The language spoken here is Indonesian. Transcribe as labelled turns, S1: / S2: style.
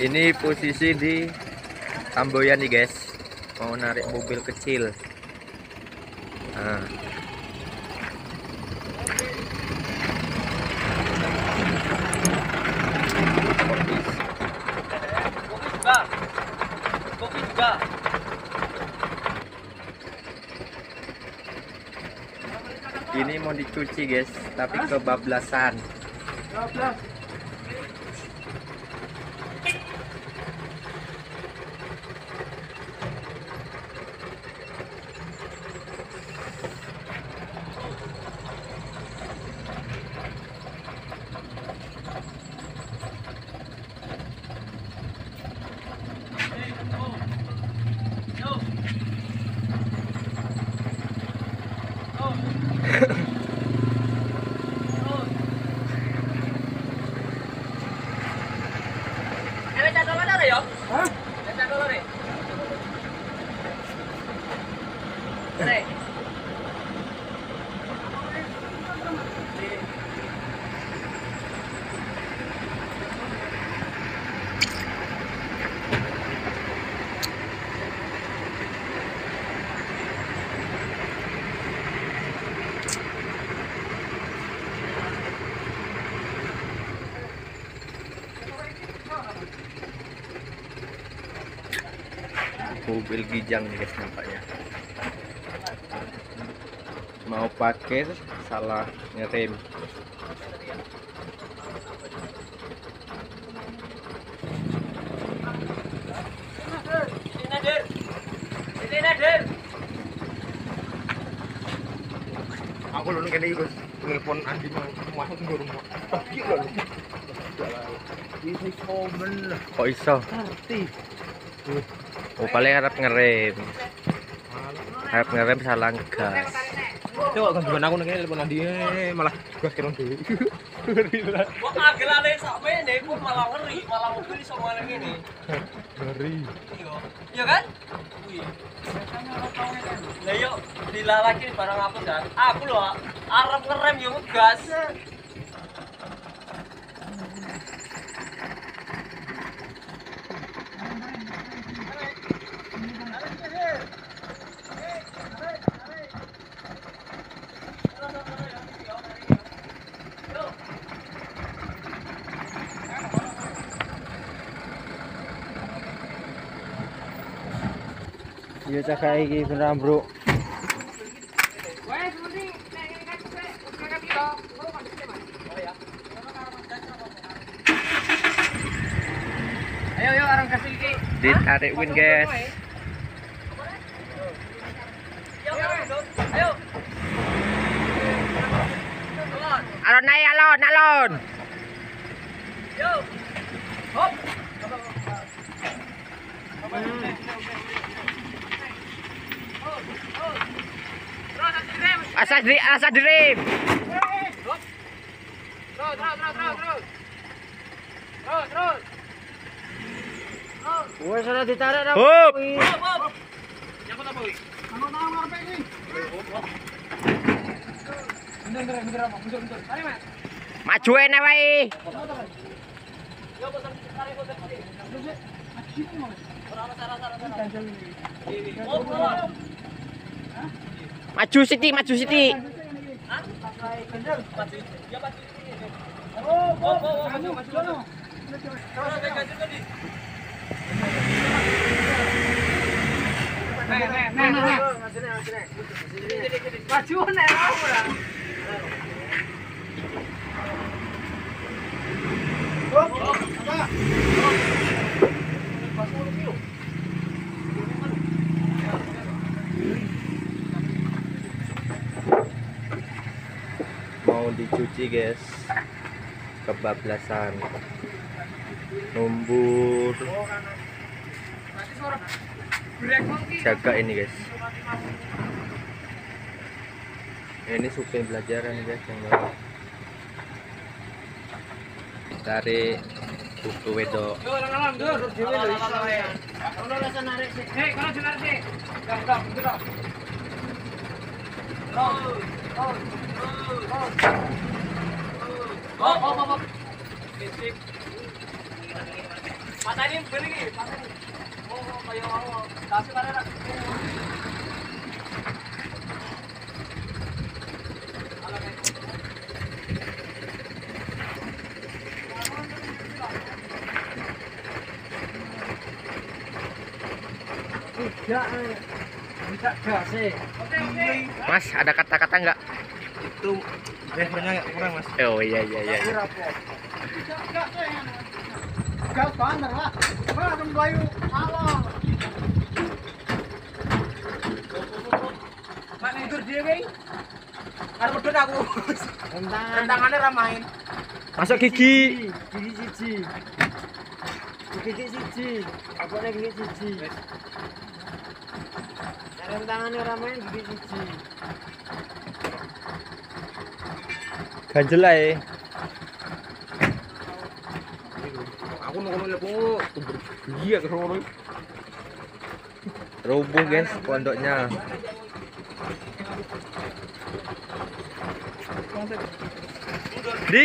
S1: ini posisi di Tamboyan nih guys. Mau narik mobil kecil. Nah. ini mau dicuci guys tapi kebablasan mobil gijang nih guys nampaknya. Mau parkir salah ngerem
S2: aku lalu kene iku telepon Andi mau masuk ke rumah tapi lalu ini komen
S1: kok iso?
S2: Ngerti
S1: oh paling harap ngerem harap ngerem salah gas
S2: coba kan gimana aku nengke telepon Andi eh, malah gas kira dulu
S3: Kok agelane sakmene pun malah ngeri, malah mobil iso ngene ngene.
S2: ngeri
S3: Iya. Kan? Lah yo dilalaki barang apa kan? Aku lho arep ngerem yo ngegas.
S1: Iya cakap iki beneran bro
S3: Ayo yo arang kasih iki.
S1: ditarik win guys
S3: Ayo.
S1: Alon naik alon alon
S3: Yo. Hop.
S1: Asas di asas direm
S3: Terus, terus, terus, terus, terus. Terus, terus.
S1: wes sudah ditarik dah hop
S3: Hop, hop. Nyangkut apa, Wi?
S1: maju ene wae
S3: Yo, bosan tarik, bosan tarik. Ora masalah, masalah, masalah. Hop, hop.
S1: Maju siti maju siti?
S3: Maju hop, hop, maju, maju, maju. Terus, naik ganjil tadi.
S1: Mau dicuci guys kebablasan numbur jaga ini guys ini supir belajaran guys yang baru dari buku
S3: dah. Oh. Oh. Oh. Oh, oh, oh. Patahin patahin. Oh, oh, kayo ako. Kasi na.
S1: Mas, ada kata-kata nggak?
S2: Itu levelnya kurang mas.
S1: Oh iya iya iya.
S4: Gas bandar lah.
S2: Mak tidur dia kei. Ada pedot aku.
S4: Rentangan.
S2: Rentangannya ramain.
S1: Masuk gigi.
S4: Gigi siji. Gigi siji. Apa nih gigi siji? Rentangan orang main gigi siji.
S1: Ganjel ae.
S2: Aku mau ngomong lepo. Iya ke ngono.
S1: Rubuh guys pondoknya. Di.